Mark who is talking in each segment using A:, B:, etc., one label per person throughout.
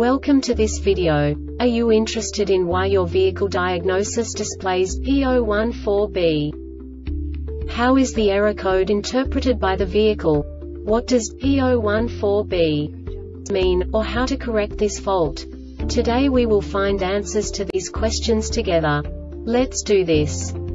A: Welcome to this video. Are you interested in why your vehicle diagnosis displays P014B? How is the error code interpreted by the vehicle? What does P014B mean, or how to correct this fault? Today we will find answers to these questions together. Let's do this.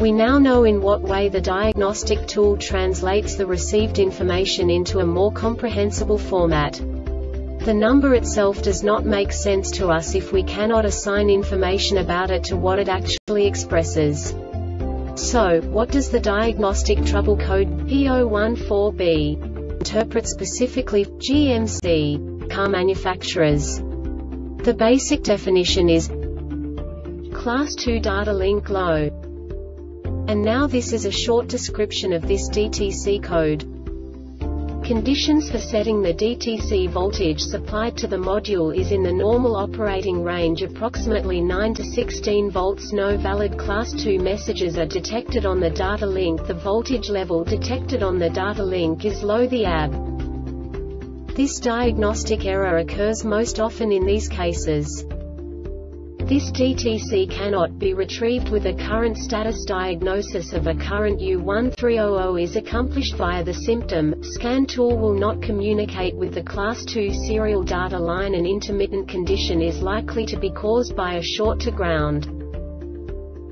A: We now know in what way the diagnostic tool translates the received information into a more comprehensible format. The number itself does not make sense to us if we cannot assign information about it to what it actually expresses. So, what does the diagnostic trouble code P014B interpret specifically GMC car manufacturers? The basic definition is Class 2 data link low. And now this is a short description of this DTC code. Conditions for setting the DTC voltage supplied to the module is in the normal operating range approximately 9 to 16 volts No valid class 2 messages are detected on the data link The voltage level detected on the data link is low The AB. This diagnostic error occurs most often in these cases. This DTC cannot be retrieved with a current status diagnosis of a current U1300 is accomplished via the symptom. Scan tool will not communicate with the class 2 serial data line An intermittent condition is likely to be caused by a short to ground.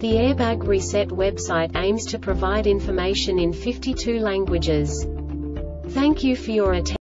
A: The Airbag Reset website aims to provide information in 52 languages. Thank you for your attention.